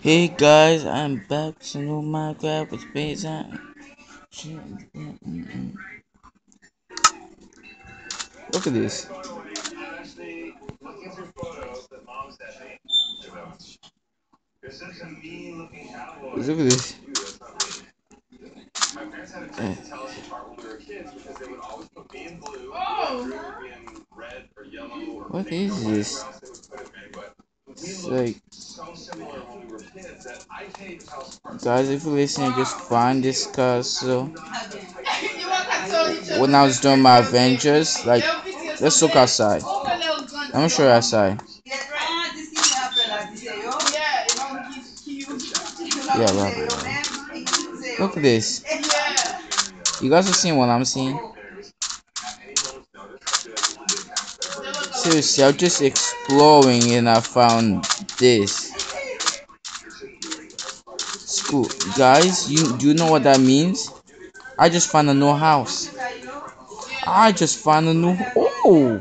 Hey guys, I'm back to new Minecraft with Space Look at this. Look at this. What is this? It's like guys if you listen just find this castle when I was doing my adventures like let's look outside. Me show you outside. Yeah right. look at this. You guys are seeing what I'm seeing? Seriously I'm just exploring and I found this. School. Guys you do you know what that means? I just found a new house. I just found a new oh!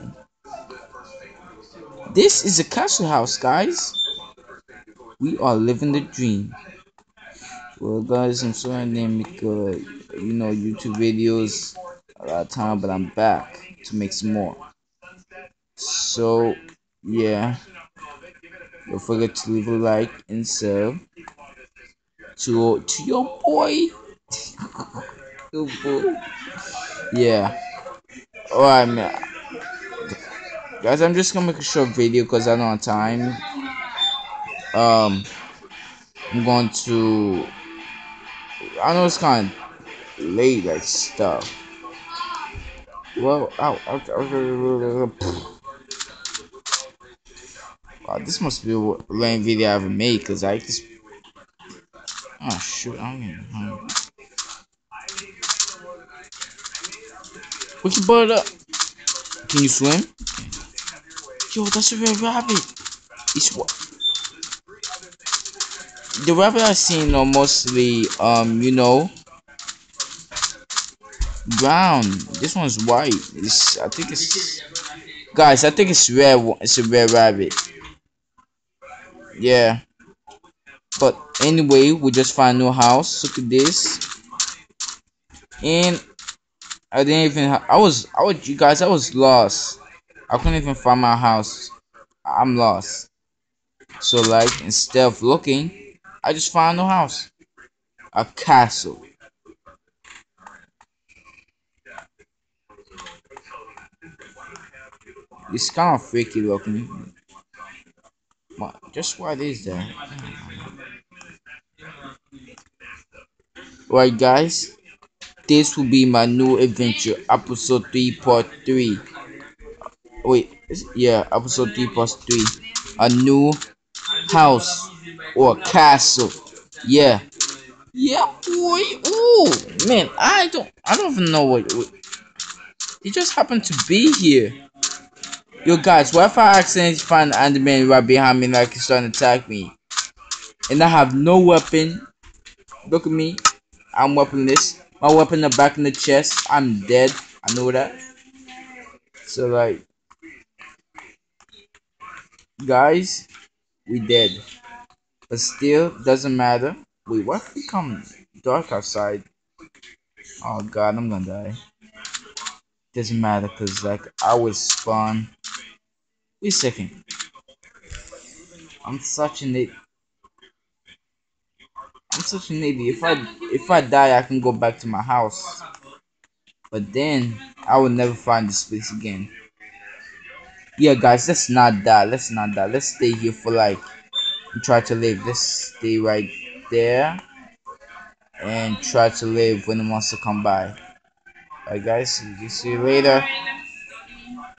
This is a castle house guys. We are living the dream. Well guys I'm sorry I didn't make uh, you know YouTube videos a lot of time but I'm back to make some more. So yeah don't forget to leave a like and sub to to your boy. your boy. Yeah. Alright. Guys, I'm just gonna make a short video because I don't have time. Um, I'm going to. I know it's kind of late, like stuff. Well, ow, ow, wow, this must be a lame video I ever made because I just Oh shoot, I'm getting hungry. We can butt up. Can you swim? Yo, that's a red rabbit. It's what? The rabbit I've seen are mostly, um, you know, brown. This one's white. It's, I think it's, guys, I think it's red. It's a red rabbit. Yeah. But anyway, we just found a new house. Look at this. And I didn't even. I was. I was. You guys. I was lost. I couldn't even find my house. I'm lost. So like, instead of looking, I just found a house. A castle. It's kind of freaky looking. Just what is that? Right guys, this will be my new adventure, episode 3 part 3. Wait, yeah, episode 3 part 3. A new house or castle. Yeah. Yeah, boy. Ooh, man, I don't I don't even know what, what he just happened to be here. Yo guys, what if I accidentally find the Enderman right behind me like he's trying to attack me? And I have no weapon. Look at me. I'm weaponless. My weapon the back in the chest. I'm dead. I know that. So like guys, we dead. But still doesn't matter. Wait, what if it become dark outside? Oh god, I'm gonna die. Doesn't matter cause like I was spawn. Wait a second. I'm such an idiot. I'm such an idiot. If I if I die, I can go back to my house. But then I will never find this place again. Yeah, guys, let's not die. Let's not die. Let's stay here for like and try to live. Let's stay right there and try to live when it wants to come by. Alright, guys. See you later.